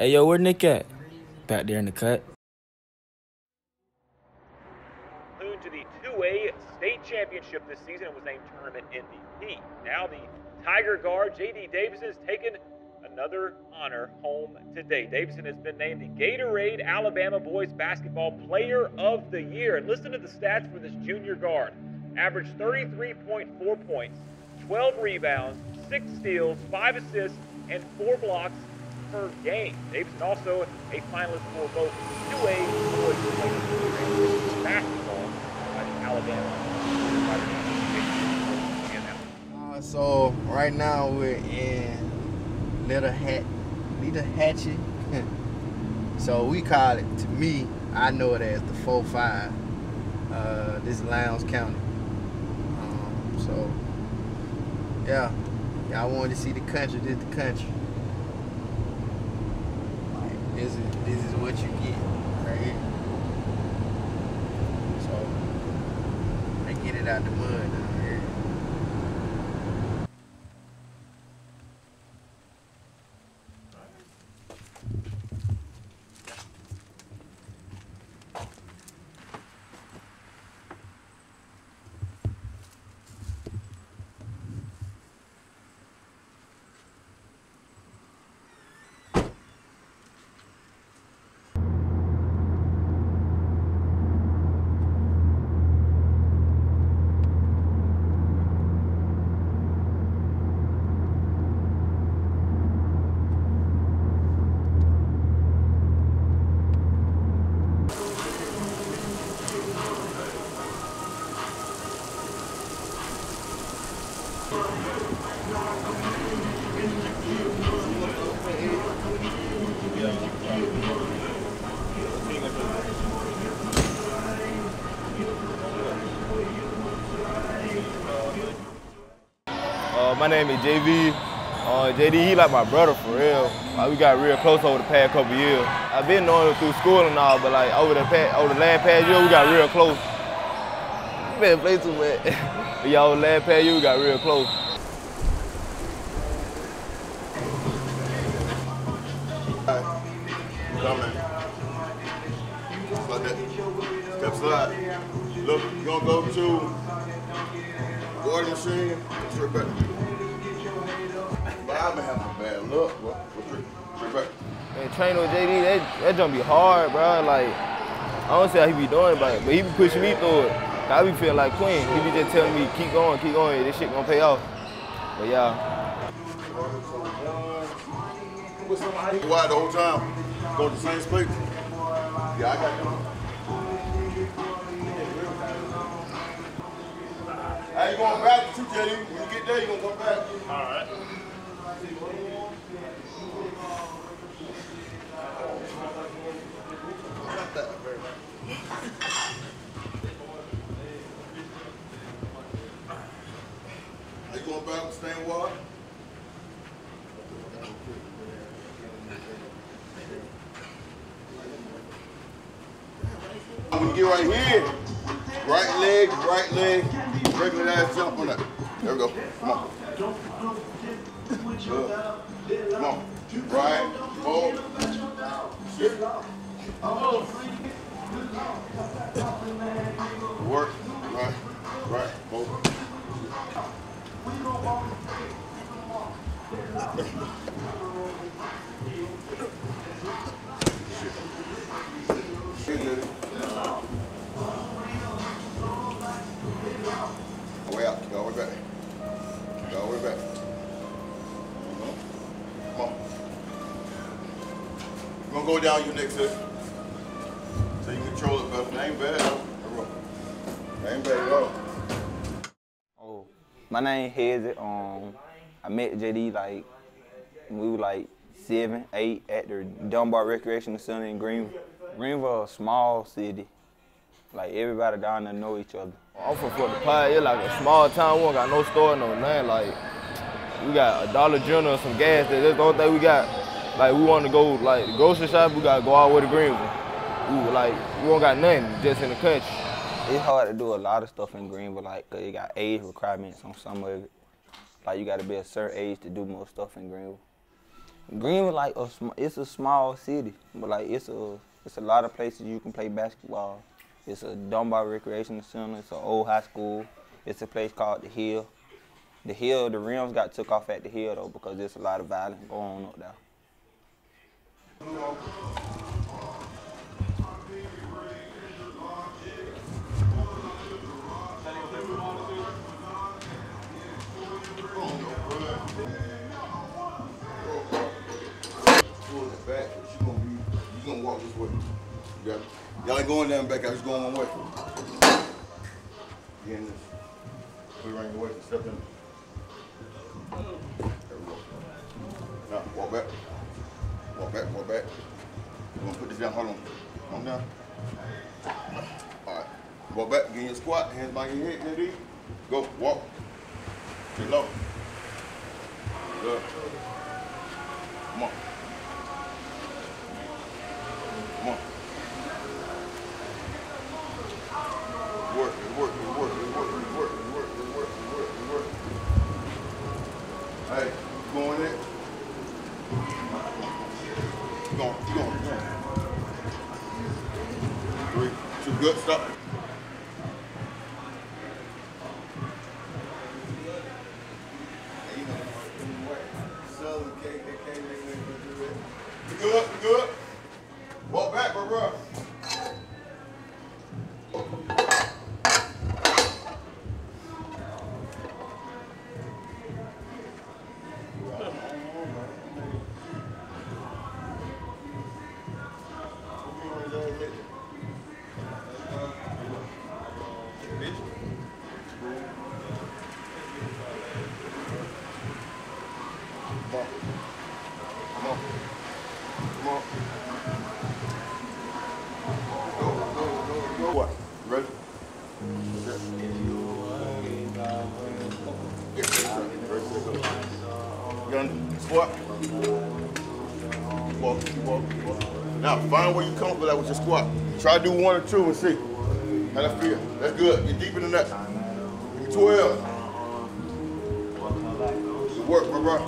Hey, yo, where Nick at? Back there in the cut. to the 2A state championship this season and was named tournament MVP. Now the Tiger guard, J.D. Davison, has taken another honor home today. Davison has been named the Gatorade Alabama Boys Basketball Player of the Year. And listen to the stats for this junior guard. Averaged 33.4 points, 12 rebounds, 6 steals, 5 assists, and 4 blocks per game. Davison also a finalist for both 2A boys basketball by the Alabama. Uh, so right now we're in Little Hat, Letohatchee. so we call it. To me, I know it as the four five. Uh, this is Lowndes County. Um, so yeah, y'all wanted to see the country. This the country. This is this is what you get right here. So they get it out the mud down here. Uh, my name is JV. Uh, JD, he like my brother for real. Like we got real close over the past couple years. I've been knowing him through school and all, but like over the past, over the last past year, we got real close. Man, play too much. but y'all, last past year, we got real close. Having a bro. Go Straight, straight. Man, training with JD, that, that jump be hard, bro. Like, I don't see how he be doing it, but, but he be pushing me through it. I be feeling like Queen. He be just telling me, keep going, keep going, this shit gonna pay off. But yeah. Why the whole time? Go to the same space? Yeah, I got you. Hey, you going back to JD? When you get there, you gonna come back. All right. Are you going back to staying water? When you get right here, right leg, right leg, regular ass jump on that. There we go. Come on. Good. Come on. Right, forward. Shift. Work. Right, right, dude. Way go way back. Go way back. Come on. You're gonna go down your next. So you control it better. That ain't bad. That ain't bad at all. Oh, my name Hezzy. Um, I met JD like we were like seven, eight at the Dunbar Recreation Center in Greenville. Greenville, a small city. Like everybody down there know each other. I'm from Fort Pie. It's like a small town. We don't got no store, no nothing. Like we got a Dollar General and some gas. That's the only thing we got. Like we want to go like the grocery shop. We gotta go all the way to Greenville. Like we don't got nothing just in the country. It's hard to do a lot of stuff in Greenville, like 'cause you got age requirements on some of it. Like you got to be a certain age to do more stuff in Greenville. Greenville like a it's a small city, but like it's a it's a lot of places you can play basketball. It's a Dunbar Recreation Center. It's an old high school. It's a place called the Hill. The Hill, the rims got took off at the Hill though because there's a lot of violence going on up there. Y'all ain't going down back, I just going one way. Get in this. It around your and step in. There we go. Now, walk back. Walk back, walk back. You gonna put this down, hold on. Come down. Alright. Walk back, get in your squat, hands by your head? Go, walk. Get low. Now, find where you comfortable at with your squat. Try to do one or two and see. How that feel? That's good. You're deeper than that. Give me 12. Good work, bro, bro.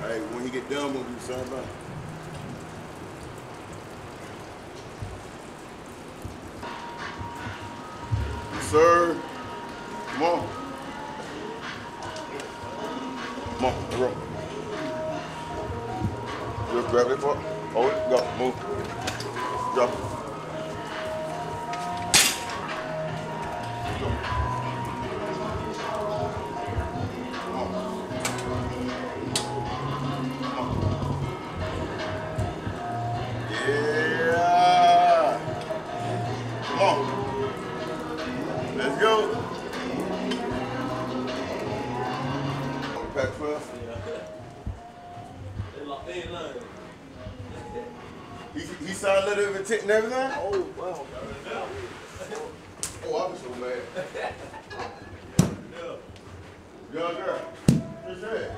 Hey, when you get done, we'll do the same thing. Sir. Come on. Come on, bro grab it for. Hold it. Go. Move. Come on. Let's go. Pack foot. He, he signed a letter of intent and everything? Oh, wow. Oh, I was so mad. Young girl. What's that?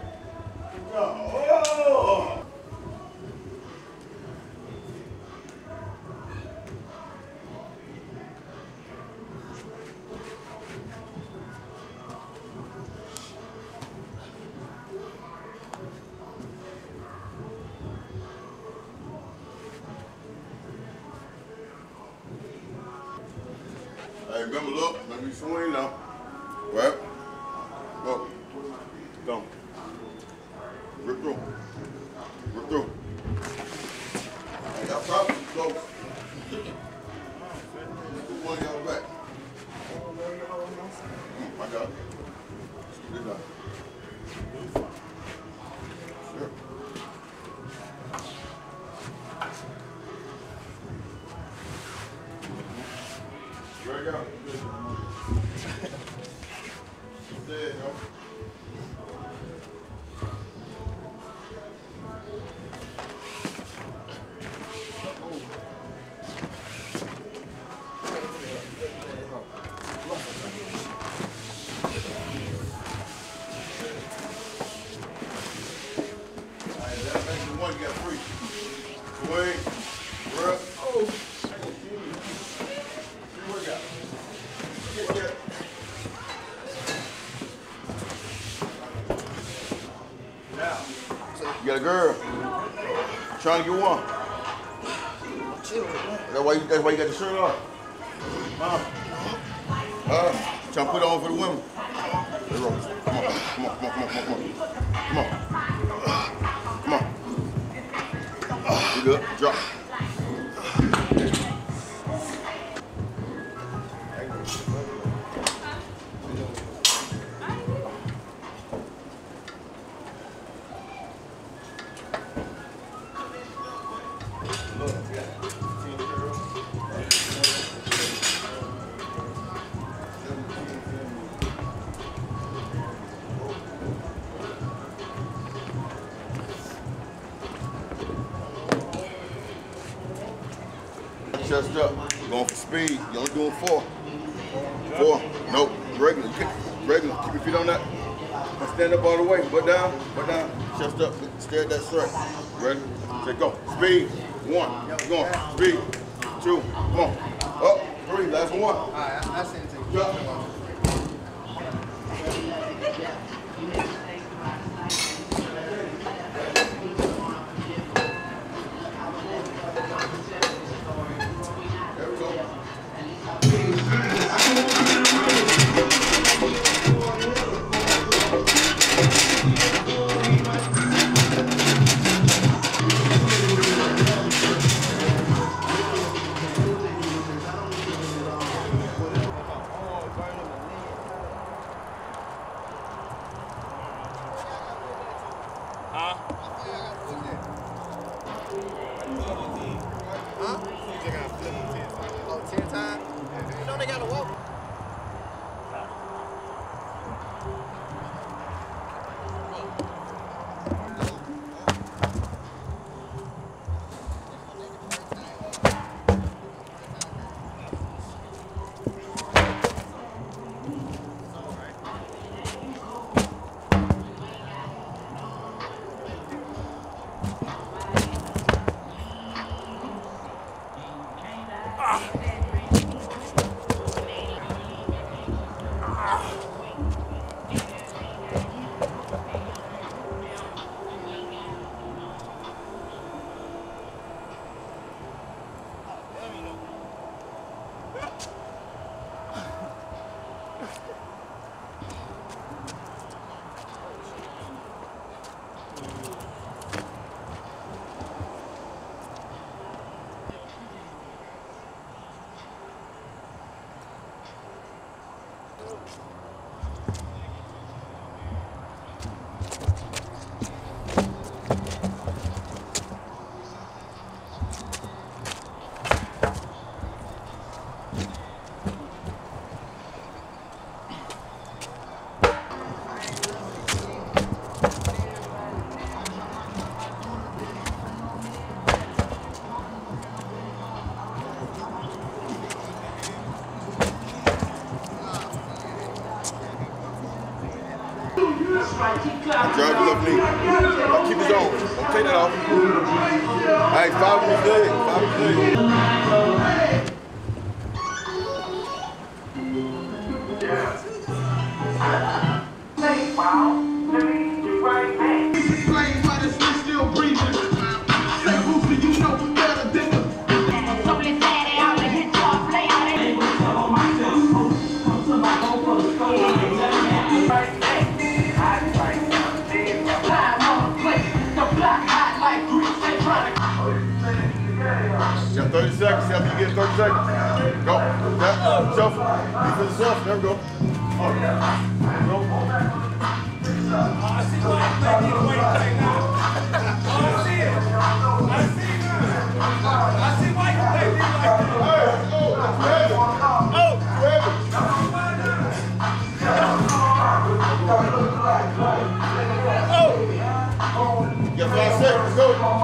Oh! Oh. My God. Good night. You got a girl. Trying to get one. That's why you, that's why you got the shirt off. Huh? Uh, trying to put it on for the women. Let's roll. Come on, come on, come on, come on, come on. Come on. Come on. You good? Drop. Four. Four. Nope. Regular. Regular. Keep your feet on that. And stand up all the way. Butt down. Butt down. Chest up. Stay at that strike. Ready? Say go. Speed. One. Keep going. Speed. Two. Come on. Up. Three. Last one. All right, I, I sent it to you.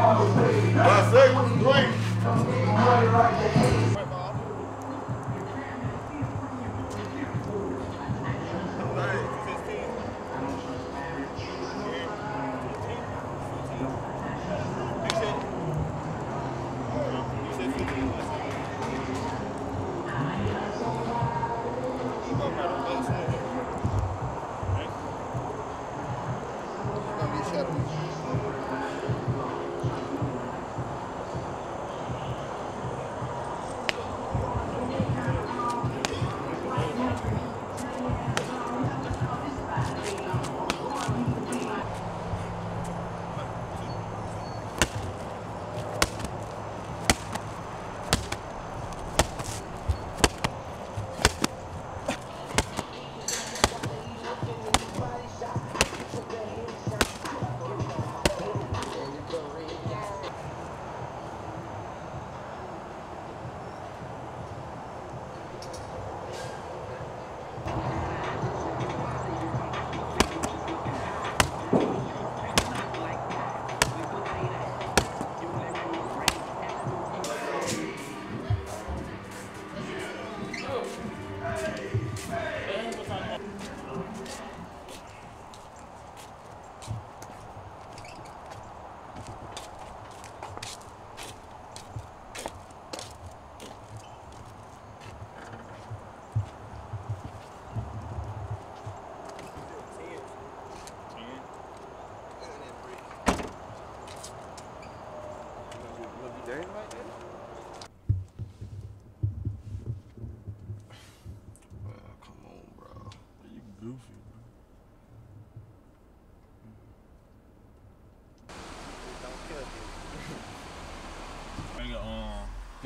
Go. Five seconds.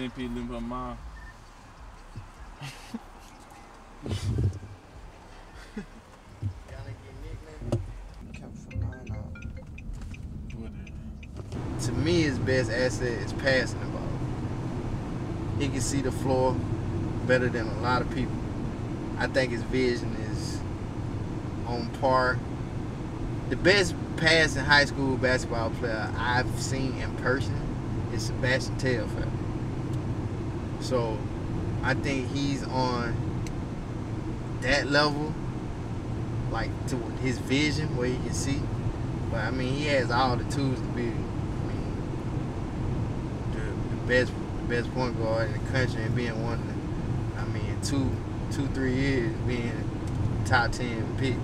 It? To me, his best asset is passing the ball. He can see the floor better than a lot of people. I think his vision is on par. The best passing high school basketball player I've seen in person is Sebastian Telfair. So I think he's on that level, like to his vision where he can see. But I mean, he has all the tools to be, I mean, the, the best, the best point guard in the country and being one. The, I mean, two, two, three years being top ten pick.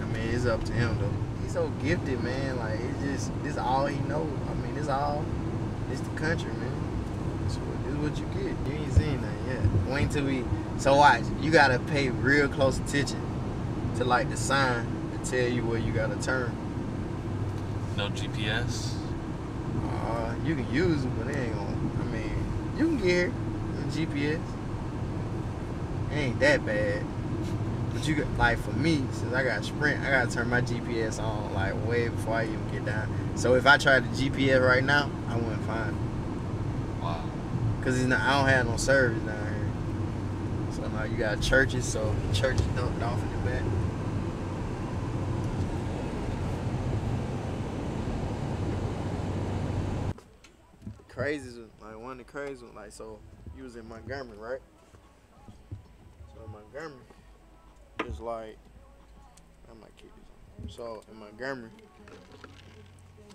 I mean, it's up to him though. He's so gifted, man. Like it's just, this all he knows. I mean, it's all, it's the country, man. What, you get. You ain't seen that yet. Wait till we. So watch. You gotta pay real close attention to like the sign to tell you where you gotta turn. No GPS. Uh, you can use it, but it ain't gonna. I mean, you can get here with GPS. It ain't that bad. But you got like for me, since I got Sprint, I gotta turn my GPS on like way before I even get down. So if I tried the GPS right now, I wouldn't find it. Cause it's not, I don't have no service down here. So now you got churches, so churches dumped off in the back. Crazy, like one of the crazy ones, like so you was in Montgomery, right? So in Montgomery, it's like I might keep this. So in Montgomery,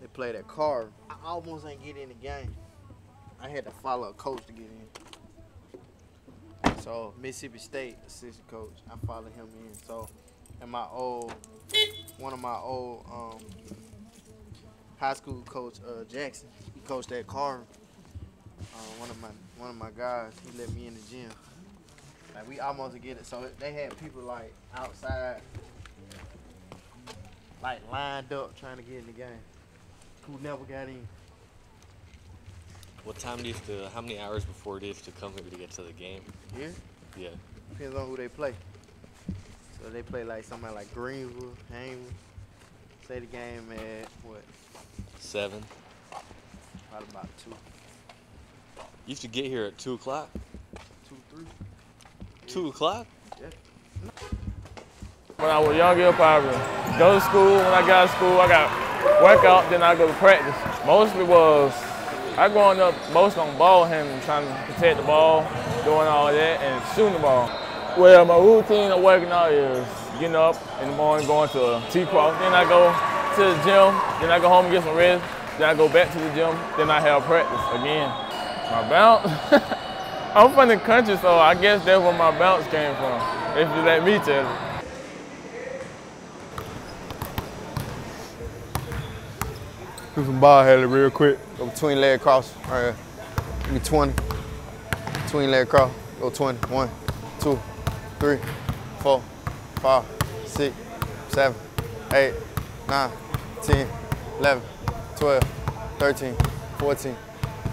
they play that Carver. I almost ain't get in the game. I had to follow a coach to get in. So Mississippi State assistant coach, I followed him in. So and my old one of my old um, high school coach uh, Jackson, he coached at Carver. Uh, one of my one of my guys, he let me in the gym. Like we almost get it. So they had people like outside, like lined up trying to get in the game, who never got in. What time do you have to, how many hours before do you have to come here to get to the game? Here, Yeah. depends on who they play. So they play like somebody like Greenville, Hammond. Say the game at what? Seven. Probably about two, You have to get here at 2 o'clock? two, three. 2 o'clock? Yeah. When I was young, up I would go to school. When I got to school, I got workout, then I go to practice. Mostly was, I growing up most on ball handling, trying to protect the ball, doing all that, and shooting the ball. Well, my routine of working out is getting up in the morning, going to a T-Cross, then I go to the gym, then I go home and get some rest, then I go back to the gym, then I have practice again. My bounce, I'm from the country, so I guess that's where my bounce came from, if you let me tell. Do some ball handling real quick. Go between leg cross. Right here. Give me 20. Between leg cross. Go 20. One, two, three, four, five, six, seven, eight, nine, 10, 11, 12, 13, 14,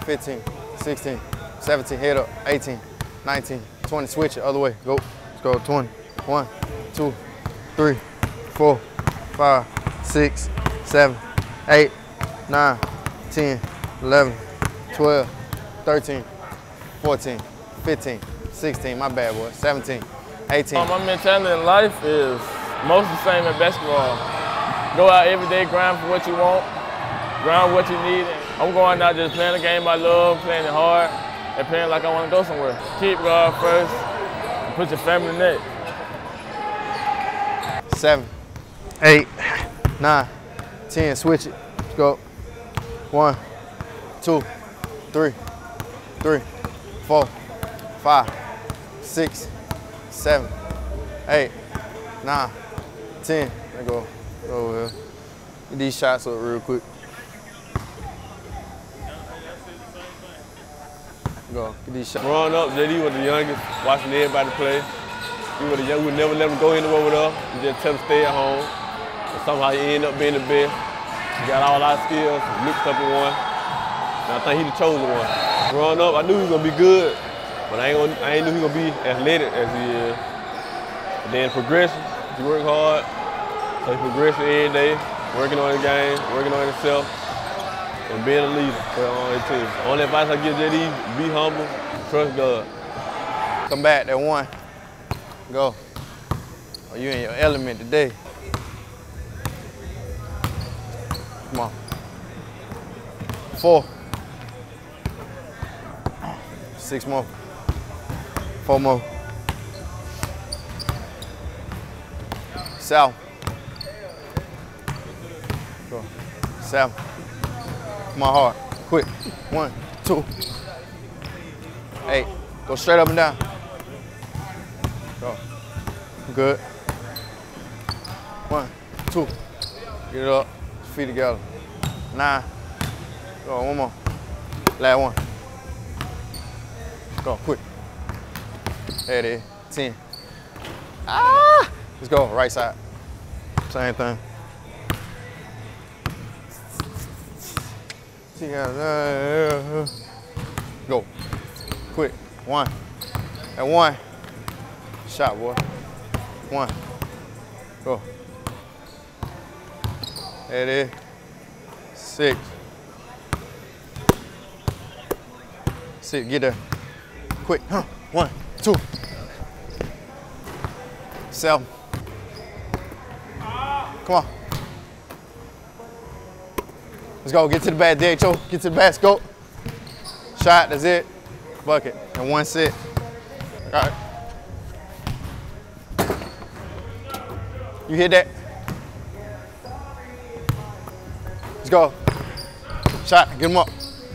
15, 16, 17, head up, 18, 19, 20, switch it, other way, go. Let's go, 20, 1, 2, 3, 4, 5, 6, 7, 8, 9, 10, 11, 12, 13, 14, 15, 16, my bad boy, 17, 18. Uh, my mentality in life is most the same in basketball. Go out every day, grind for what you want, grind what you need. I'm going out just playing the game I love, playing it hard, and playing like I want to go somewhere. Keep God first, and put your family next. seven, eight, nine, ten. Switch it. Let's go. One, two, three, three, four, five, six, seven, eight, nine, ten. Let go. Go. Get these shots up real quick. Go, get these shots. Growing up, JD was the youngest, watching everybody play. We were the young, we never let him go anywhere with us. We just tell him stay at home. But somehow he ended up being the best. He got all our skills, mixed up in one. And I think he the chosen one. Growing up, I knew he was gonna be good, but I ain't, gonna, I ain't knew he was gonna be athletic as he is. But then progression, he work hard. So he progressing every day, working on his game, working on himself, and being a leader for on his team. Only advice I give JD, be humble, trust God. Come back, that one. Go. Oh, you in your element today. Four. Six more. Four more. South. Go. Come on hard. Quick. One, two. Eight. Go straight up and down. Go. Good. One, two. Get it up. Feet together. Nine. Go. One more. Last one. Go. Quick. There it is. Ten. Ah! Let's go. Right side. Same thing. Go. Quick. One. And one. Shot, boy. One. Go. There it is. Six. Six. Get there. Quick. Huh. One, two. Seven. Come on. Let's go. Get to the bag, DHO. Get to the basket. Go. Shot. That's it. Bucket. And one set. All right. You hit that? Let's go. Shot. Get him up.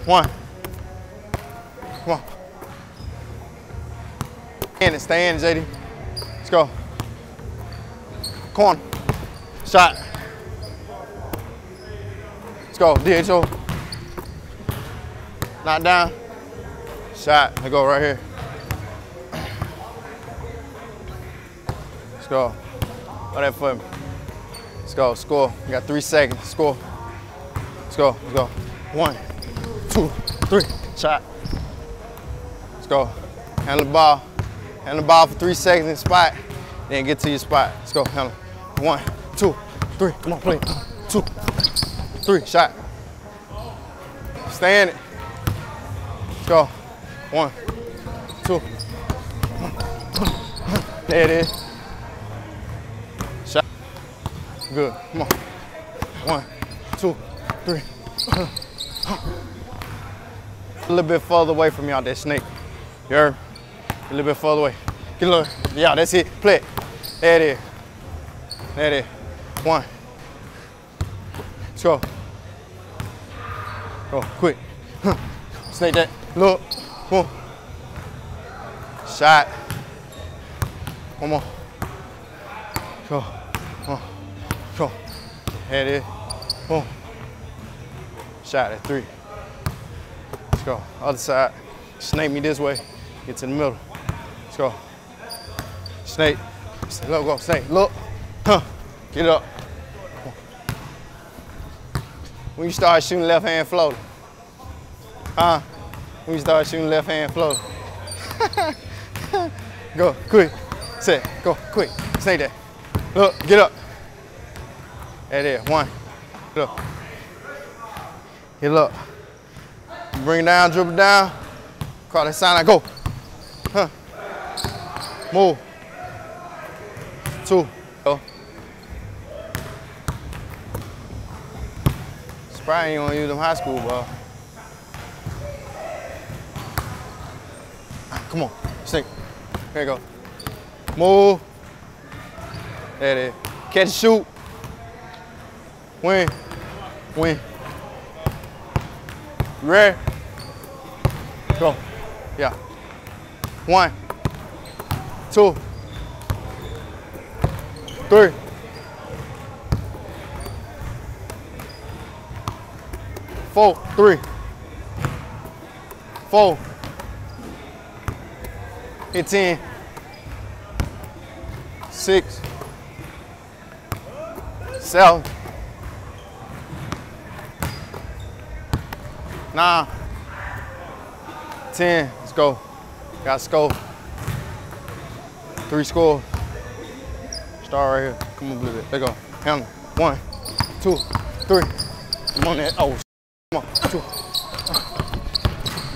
One. In it. Stay in, JD. Let's go. Corner. Shot. Let's go. DHO. Knock down. Shot. Let's go right here. Let's go. All that me. Let's go. Score. We got three seconds. Score. Let's go. Let's go. One, two, three. Shot. Let's go. Handle the ball. Handle the ball for three seconds in spot. Then get to your spot. Let's go. Handle. One, two, three. Come on, play. Two, three. Shot. Stay in it. Let's go. One, two. There it is. Shot. Good. Come on. One, two, three. A little bit further away from y'all, that snake. You heard? A little bit further away. Get a little. Yeah, that's it. Play. There it is. There it is. One. Let's go. Go, oh, quick. Snake that. Look. Boom. Shot. One more. Go. Come on. Go. There it is. Boom. Shot at three. Let's go. Other side. Snake me this way. Get to the middle. Snake. Look, go. Snake. Look. Huh. Get up. When you start shooting left hand floater. Huh? When you start shooting left hand floater. go, quick. Set, go, quick. Snake that. Look, get up. There is. One. Up. Get up. Bring it down, dribble down. Call that sign, I go. Move. Two. Go. Sprite ain't gonna use them high school ball. Ah, come on, sink. There you go. Move. There it is. Catch and shoot. Win. Win. Ready? Go. Yeah. One. Two. Three. Four. Hit 10. Six. Seven. Nine. Ten. Let's go. Got to score. Three score. Start right here. Come on, blue. There go. Handle. One, two, three. Come on, there. Oh, come on. Two.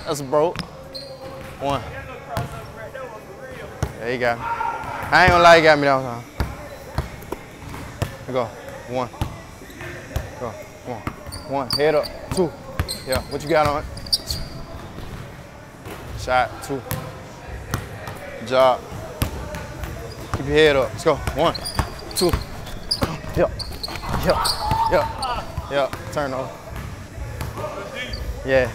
That's broke. One. There you go. I ain't gonna lie, you got me that time. Here go. One. Go. One. One. Head up. Two. Yeah. What you got on? Shot. Two. Good job. Your head up. Let's go. One. Two. Yeah. Yeah. Yeah. Yeah. Turn over. Yeah.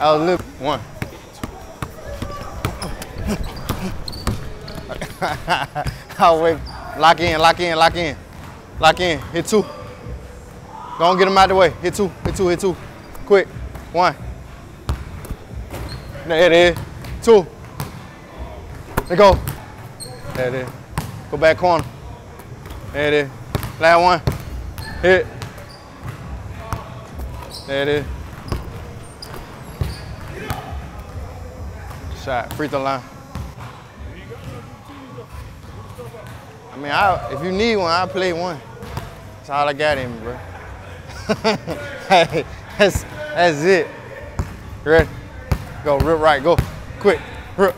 I'll live. One. I'll wait. Lock in, lock in, lock in. Lock in. Hit two. Don't get him out the way. Hit two, hit two, hit two. Quick. One. There it is. Two. There go. There it is. Go back corner. There it is. Last one. Hit. There it is. Shot. Free throw line. I mean, I, if you need one, I'll play one. That's all I got in me, bro. hey, that's, that's it. Ready? Go, rip right, go. Quick, rip.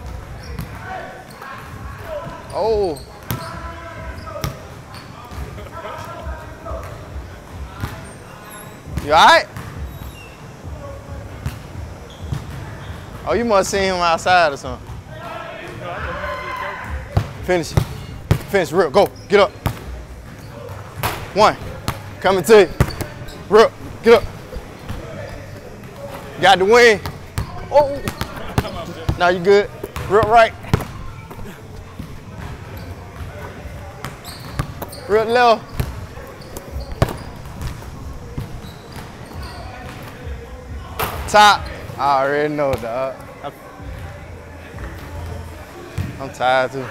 Oh. You all right? Oh, you must see him outside or something. Finish it. Finish, real. go, get up. One, coming to you. Rip, get up. Got the win. Oh, now you good. Real right. Rip left. Top. I already know, dog. I'm tired too.